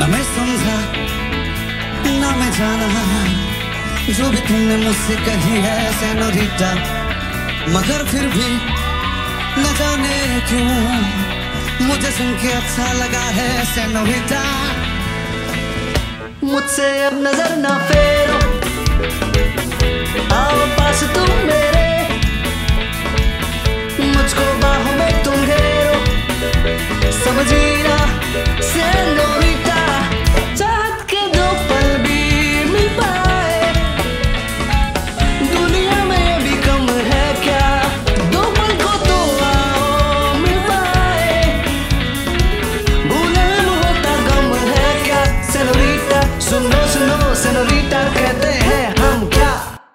न मैं समझा न मैं जाना जो भी तुमने मुझसे कही है सेनोरिटा मगर फिर भी न जाने क्यों मुझे सुन के अच्छा लगा है सेनोरिटा मुझसे अब नज़र ना फेर